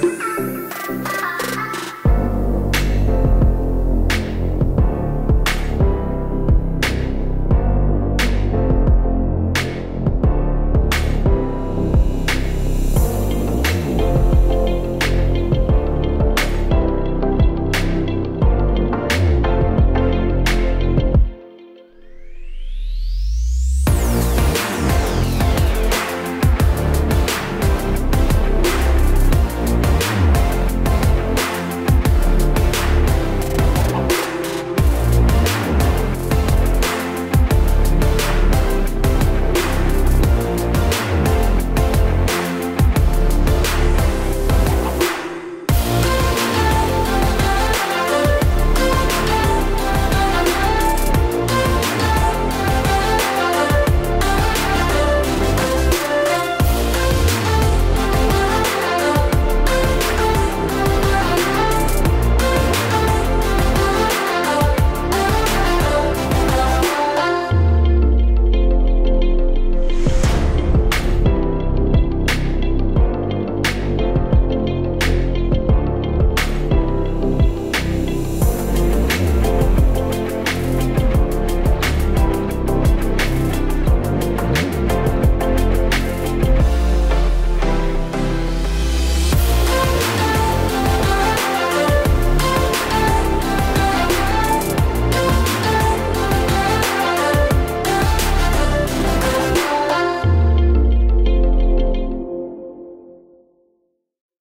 Yeah.